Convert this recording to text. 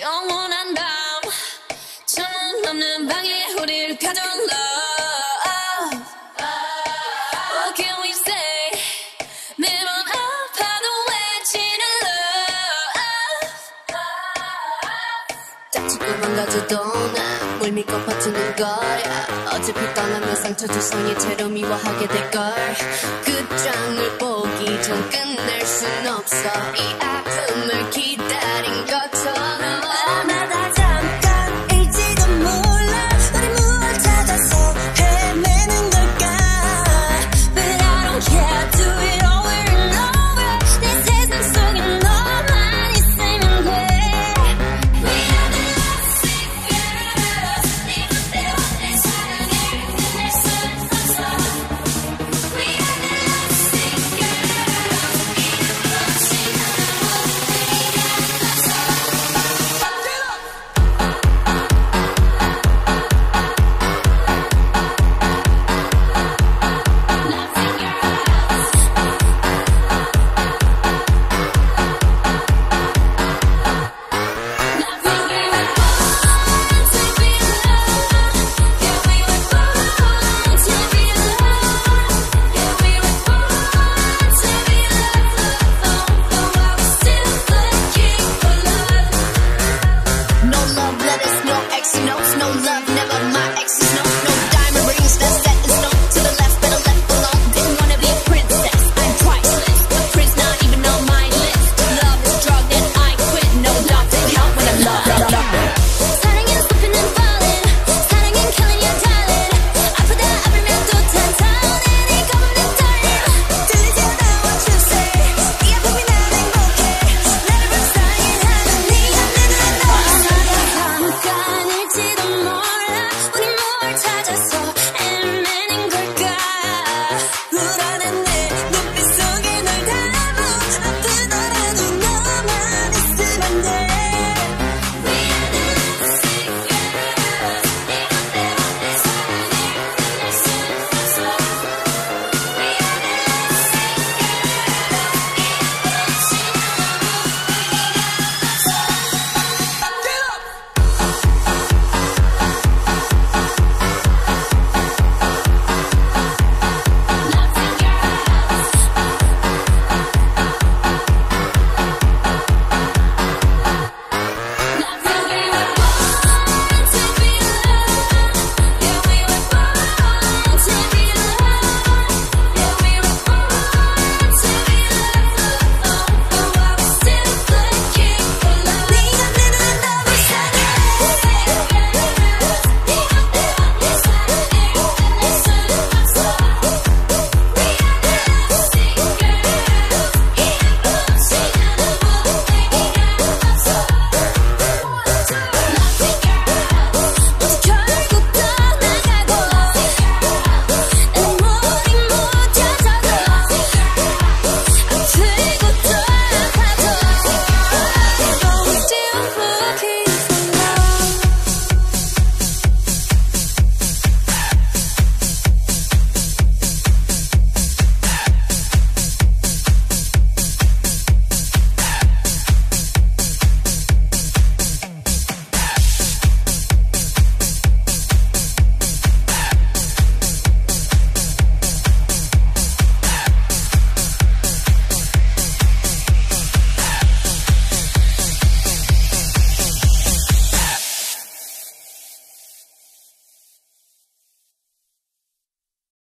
영원한 밤 창문 없는 방에 우릴 가둔 love What can we say? 매번 아파도 외치는 love 짝짓고 망가져도 나물 믿고 버티는 거야. 어차피 떠나면 상처 두성이 채로 미워하게 될걸. 끝장을 그 보기 전 끝낼 순 없어. 이 아픔을 기